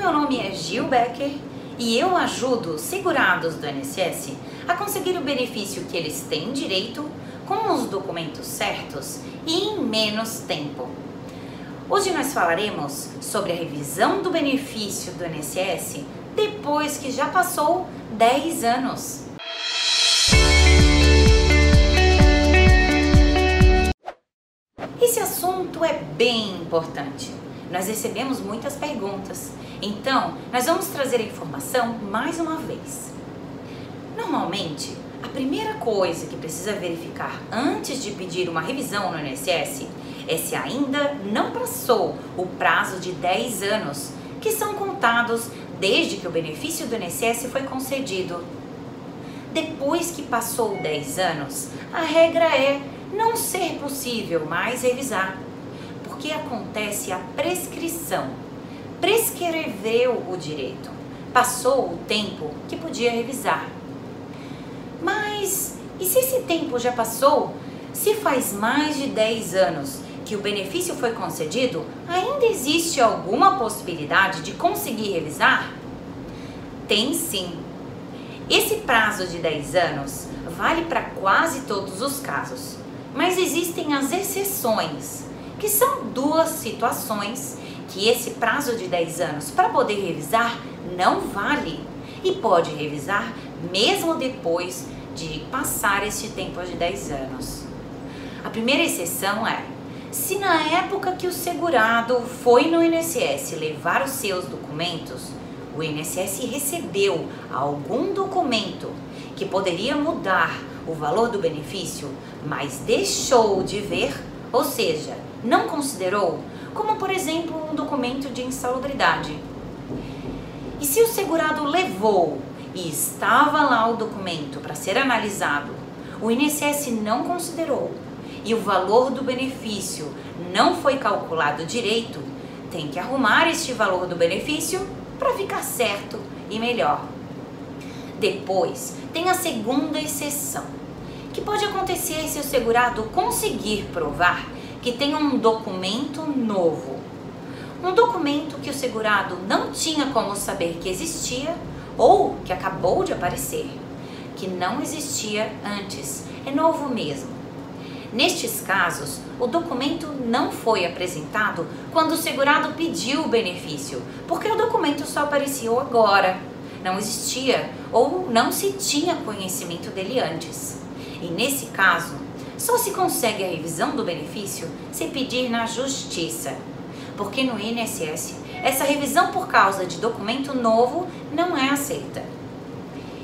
meu nome é Gil Becker e eu ajudo segurados do INSS a conseguir o benefício que eles têm direito com os documentos certos e em menos tempo. Hoje nós falaremos sobre a revisão do benefício do INSS depois que já passou 10 anos. Esse assunto é bem importante. Nós recebemos muitas perguntas, então nós vamos trazer a informação mais uma vez. Normalmente, a primeira coisa que precisa verificar antes de pedir uma revisão no INSS é se ainda não passou o prazo de 10 anos, que são contados desde que o benefício do INSS foi concedido. Depois que passou 10 anos, a regra é não ser possível mais revisar, porque acontece a prescrição. Prescreveu o direito, passou o tempo que podia revisar. Mas e se esse tempo já passou? Se faz mais de 10 anos que o benefício foi concedido, ainda existe alguma possibilidade de conseguir revisar? Tem sim. Esse prazo de 10 anos vale para quase todos os casos, mas existem as exceções, que são duas situações que esse prazo de 10 anos para poder revisar não vale e pode revisar mesmo depois de passar este tempo de 10 anos. A primeira exceção é se na época que o segurado foi no INSS levar os seus documentos, o INSS recebeu algum documento que poderia mudar o valor do benefício, mas deixou de ver, ou seja, não considerou, como por exemplo um documento de insalubridade. E se o segurado levou e estava lá o documento para ser analisado, o INSS não considerou e o valor do benefício não foi calculado direito, tem que arrumar este valor do benefício para ficar certo e melhor. Depois, tem a segunda exceção, que pode acontecer se o segurado conseguir provar que tem um documento novo. Um documento que o segurado não tinha como saber que existia ou que acabou de aparecer, que não existia antes, é novo mesmo. Nestes casos, o documento não foi apresentado quando o segurado pediu o benefício, porque o documento só apareceu agora, não existia ou não se tinha conhecimento dele antes. E nesse caso, só se consegue a revisão do benefício se pedir na justiça, porque no INSS essa revisão por causa de documento novo não é aceita.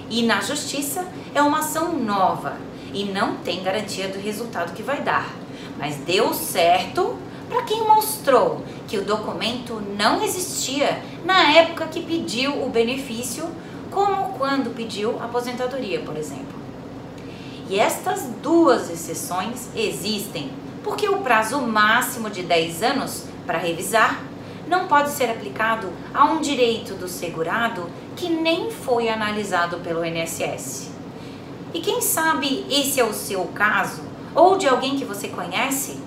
E na justiça é uma ação nova e não tem garantia do resultado que vai dar. Mas deu certo para quem mostrou que o documento não existia na época que pediu o benefício, como quando pediu aposentadoria, por exemplo. E estas duas exceções existem porque o prazo máximo de 10 anos para revisar não pode ser aplicado a um direito do segurado que nem foi analisado pelo INSS. E quem sabe esse é o seu caso, ou de alguém que você conhece,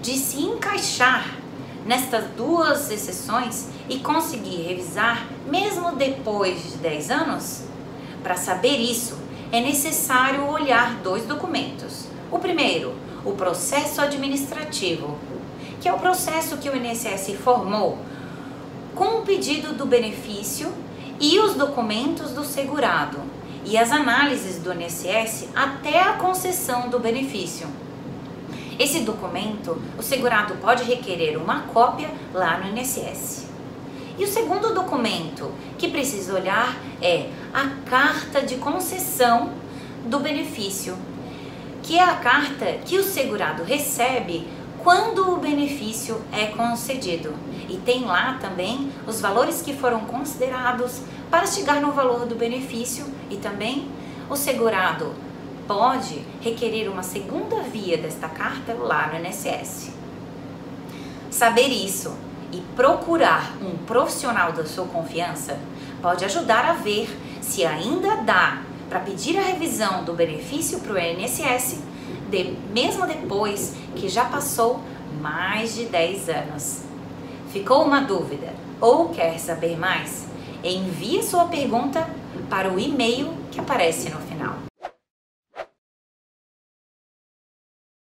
de se encaixar nestas duas exceções e conseguir revisar mesmo depois de 10 anos? Para saber isso, é necessário olhar dois documentos. O primeiro, o processo administrativo, que é o processo que o INSS formou com o pedido do benefício e os documentos do segurado e as análises do INSS até a concessão do benefício. Esse documento, o segurado pode requerer uma cópia lá no INSS. E o segundo documento que precisa olhar é a carta de concessão do benefício, que é a carta que o segurado recebe quando o benefício é concedido. E tem lá também os valores que foram considerados para chegar no valor do benefício e também o segurado pode requerer uma segunda via desta carta lá no INSS. Saber isso e procurar um profissional da sua confiança pode ajudar a ver se ainda dá para pedir a revisão do benefício para o INSS de, mesmo depois que já passou mais de 10 anos. Ficou uma dúvida? ou quer saber mais? Envie sua pergunta para o e-mail que aparece no final.